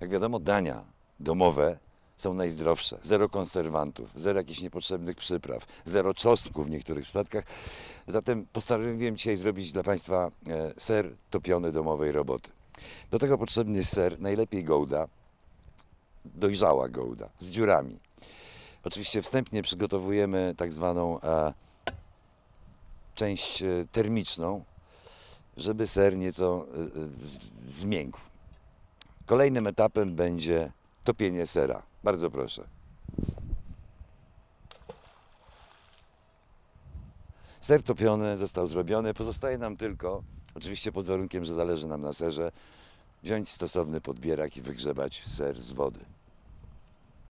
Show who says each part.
Speaker 1: Jak wiadomo, dania domowe są najzdrowsze. Zero konserwantów, zero jakichś niepotrzebnych przypraw, zero czosnku w niektórych przypadkach. Zatem postanowiłem dzisiaj zrobić dla Państwa e, ser topiony domowej roboty. Do tego potrzebny jest ser, najlepiej gołda, dojrzała gołda, z dziurami. Oczywiście wstępnie przygotowujemy tak zwaną e, część e, termiczną, żeby ser nieco zmiękł. Kolejnym etapem będzie topienie sera. Bardzo proszę. Ser topiony został zrobiony. Pozostaje nam tylko, oczywiście pod warunkiem, że zależy nam na serze, wziąć stosowny podbierak i wygrzebać ser z wody.